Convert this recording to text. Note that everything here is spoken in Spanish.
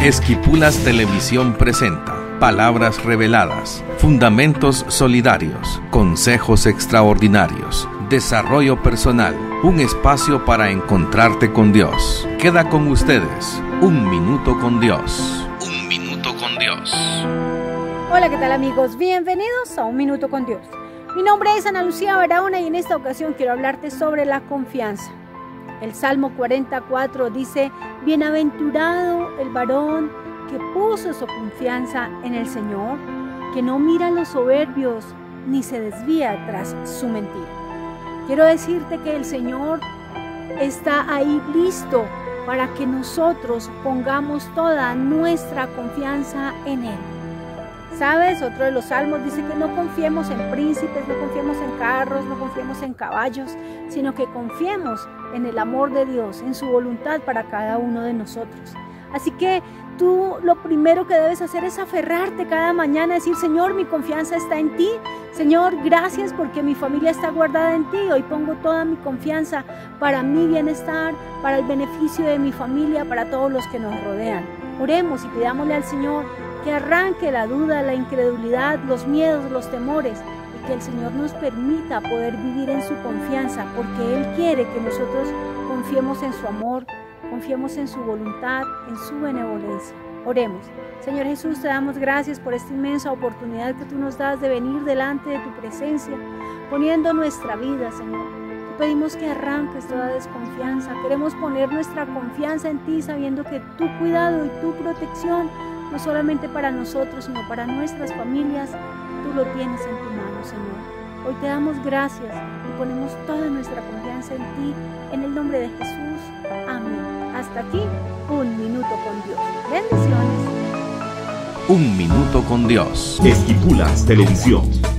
Esquipulas Televisión presenta Palabras Reveladas, Fundamentos Solidarios, Consejos Extraordinarios, Desarrollo Personal, un espacio para encontrarte con Dios. Queda con ustedes, Un Minuto con Dios. Un Minuto con Dios. Hola, ¿qué tal amigos? Bienvenidos a Un Minuto con Dios. Mi nombre es Ana Lucía Barahona y en esta ocasión quiero hablarte sobre la confianza. El Salmo 44 dice, Bienaventurado el varón que puso su confianza en el Señor, que no mira los soberbios ni se desvía tras su mentira. Quiero decirte que el Señor está ahí listo para que nosotros pongamos toda nuestra confianza en Él. ¿Sabes? Otro de los salmos dice que no confiemos en príncipes, no confiemos en carros, no confiemos en caballos, sino que confiemos en el amor de Dios, en su voluntad para cada uno de nosotros. Así que tú lo primero que debes hacer es aferrarte cada mañana, decir, Señor, mi confianza está en ti. Señor, gracias porque mi familia está guardada en ti. Hoy pongo toda mi confianza para mi bienestar, para el beneficio de mi familia, para todos los que nos rodean. Oremos y pidámosle al Señor que arranque la duda, la incredulidad, los miedos, los temores y que el Señor nos permita poder vivir en su confianza porque Él quiere que nosotros confiemos en su amor, confiemos en su voluntad, en su benevolencia. Oremos. Señor Jesús, te damos gracias por esta inmensa oportunidad que tú nos das de venir delante de tu presencia, poniendo nuestra vida, Señor. Te pedimos que arranques toda desconfianza. Queremos poner nuestra confianza en ti, sabiendo que tu cuidado y tu protección no solamente para nosotros, sino para nuestras familias, tú lo tienes en tu mano, Señor. Hoy te damos gracias y ponemos toda nuestra confianza en ti, en el nombre de Jesús. Amén. Hasta aquí, un minuto con Dios. Bendiciones. Un minuto con Dios. Esquipulas Televisión.